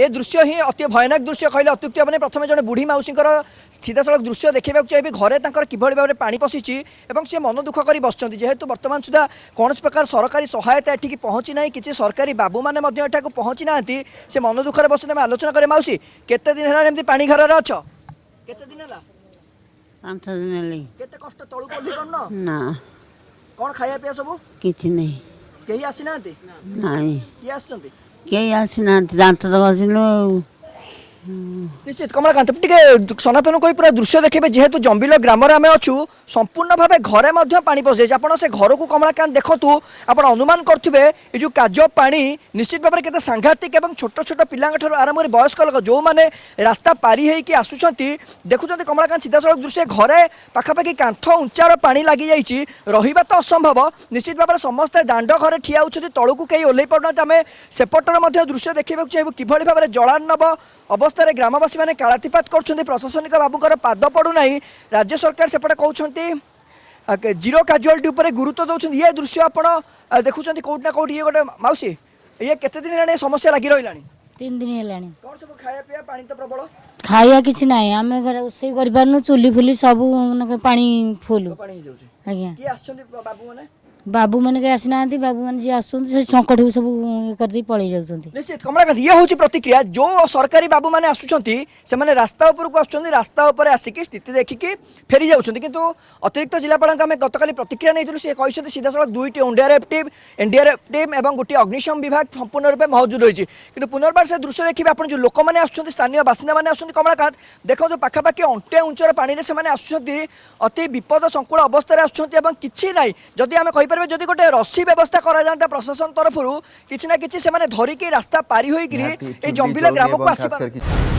ଏ ଦୃଶ୍ୟ ହିଁ ଅତି ଭୟାନକ ଦୃଶ୍ୟ କହିଲେ ଅତ୍ୟୁକ୍ତି ହେବନି ପ୍ରଥମେ ଜଣେ ବୁଢ଼ୀ ମାଉସୀଙ୍କର ସିଧାସଳଖ ଦୃଶ୍ୟ ଦେଖିବାକୁ ଚାହିଁବି ଘରେ ତାଙ୍କର କିଭଳି ଭାବରେ ପାଣି ପଶିଛି ଏବଂ ସେ ମନ ଦୁଃଖ କରି ବସିଛନ୍ତି ଯେହେତୁ ବର୍ତ୍ତମାନ ସୁଦ୍ଧା କୌଣସି ପ୍ରକାର ସରକାରୀ ସହାୟତା ଏଠିକି ପହଞ୍ଚି ନାହିଁ କିଛି ସରକାରୀ ବାବୁମାନେ ମଧ୍ୟ ଏଠାକୁ ପହଞ୍ଚି ନାହାନ୍ତି ସେ ମନ ଦୁଃଖରେ ବସିଛନ୍ତି ଆମେ ଆଲୋଚନା କରେ ମାଉସୀ କେତେ ଦିନ ହେଲାଣି ଏମିତି ପାଣି ଘରରେ ଅଛ କେତେ ଦିନ ହେଲା ପାଞ୍ଚ ଦିନ ହେଲାଣି କେତେ କଷ୍ଟ ତଳକୁ ଓହ୍ଲେଇ ପାରୁନ ନା କ'ଣ ଖାଇବା ପିଇବା ସବୁ କିଛି ନାହିଁ କେହି ଆସିନାହାନ୍ତି ନାଇଁ କିଏ ଆସିଛନ୍ତି que é assinante da antologia no নিশ্চিত কমলাকান্ত টিকে সনাতন কই পুরা দৃশ্য দেখবে যেহেতু জম্বিল গ্রামে আমি অছু সম্পূর্ণ ভাবে ঘরে মধ্যে পানি পশিযাই আপনার সে ঘরকু কমলাকান্ত দেখতু আপনার অনুমান করবে এই যে কাজ পানি নিশ্চিত ভাবে কেতে সাংঘাতিক এবং ছোট ছোট পিলাঙ্ঠার আরম্ভ করে বয়স্ক লোক যে রাস্তা পারি হয়েকি আসুচার দেখুম কমলাকান্ত সিধাসলখ দৃশ্য ঘরে পাখাপাখি কাঁথ উঞ্চার পানি লাগি যাই রহবা তো অসম্ভব নিশ্চিত ভাবে সমস্ত দাণ্ড ঘরে ঠিয়া হচ্ছেন তলকু কে ওহ্লাই পাওনা আমি সেপটর মধ্যে দৃশ্য দেখবাকে চাইব কিভাবে ভাবে জলার্ণব অবস্থা ଅବସ୍ଥାରେ ଗ୍ରାମବାସୀମାନେ କାଳାତିପାତ କରୁଛନ୍ତି ପ୍ରଶାସନିକ ବାବୁଙ୍କର ପାଦ ପଡ଼ୁନାହିଁ ରାଜ୍ୟ ସରକାର ସେପଟେ କହୁଛନ୍ତି ଜିରୋ କାଜୁଆଲିଟି ଉପରେ ଗୁରୁତ୍ୱ ଦେଉଛନ୍ତି ଇଏ ଦୃଶ୍ୟ ଆପଣ ଦେଖୁଛନ୍ତି କେଉଁଠି ନା କେଉଁଠି ଇଏ ଗୋଟେ ମାଉସୀ ଇଏ କେତେ ଦିନ ହେଲାଣି ସମସ୍ୟା ଲାଗି ରହିଲାଣି ତିନି ଦିନ ହେଲାଣି କ'ଣ ସବୁ ଖାଇବା ପିଇବା ପାଣି ତ ପ୍ରବଳ ଖାଇବା କିଛି ନାହିଁ ଆମେ ରୋଷେଇ କରିପାରୁନୁ ଚୁଲି ଫୁଲି ସବୁ ପାଣି ଫୁଲ ଆଜ୍ଞା କିଏ ଆସିଛନ୍ତି ବାବୁମାନେ ବାବୁମାନେ କେହି ଆସିନାହାନ୍ତି ବାବୁମାନେ ଯିଏ ଆସୁଛନ୍ତି ସେ ସଙ୍କଟକୁ ସବୁ କରିଦେଇ ପଳେଇ ଯାଉଛନ୍ତି ନିଶ୍ଚିତ କମଳାକାନ୍ତ ଇଏ ହେଉଛି ପ୍ରତିକ୍ରିୟା ଯେଉଁ ସରକାରୀ ବାବୁମାନେ ଆସୁଛନ୍ତି ସେମାନେ ରାସ୍ତା ଉପରକୁ ଆସୁଛନ୍ତି ରାସ୍ତା ଉପରେ ଆସିକି ସ୍ଥିତି ଦେଖିକି ଫେରି ଯାଉଛନ୍ତି କିନ୍ତୁ ଅତିରିକ୍ତ ଜିଲ୍ଲାପାଳଙ୍କୁ ଆମେ ଗତକାଲି ପ୍ରତିକ୍ରିୟା ନେଇଥିଲୁ ସେ କହିଛନ୍ତି ସିଧାସଳଖ ଦୁଇଟି ଏନ୍ଡିଆର୍ଏଫ୍ ଟିମ୍ ଏନ୍ଡିଆର୍ଏଫ୍ ଟିମ୍ ଏବଂ ଗୋଟିଏ ଅଗ୍ନିଶମ ବିଭାଗ ସମ୍ପୂର୍ଣ୍ଣ ରୂପେ ମହଜୁଦ ରହିଛି କିନ୍ତୁ ପୁନର୍ବାର ସେ ଦୃଶ୍ୟ ଦେଖିବେ ଆପଣ ଯେଉଁ ଲୋକମାନେ ଆସୁଛନ୍ତି ସ୍ଥାନୀୟ ବାସିନ୍ଦାମାନେ ଆସୁଛନ୍ତି କମଳାକାନ୍ତ ଦେଖନ୍ତୁ ପାଖାପାଖି ଅଣ୍ଟେ ଉଞ୍ଚର ପାଣିରେ ସେମାନେ ଆସୁଛନ୍ତି ଅତି ବିପଦ ସଂକୁଳ ଅବସ୍ଥାରେ ଆସୁଛନ୍ତି ଏବଂ କିଛି ନାହିଁ ଯଦି ଆମେ କହିବା পারবে যদি গোটে রশি ব্যবস্থা করা যাতে প্রশাসন তরফর কিছু না কিছু সে ধরিকি রাস্তা পারি হয়ে এই জম্বিলা গ্রামক আসি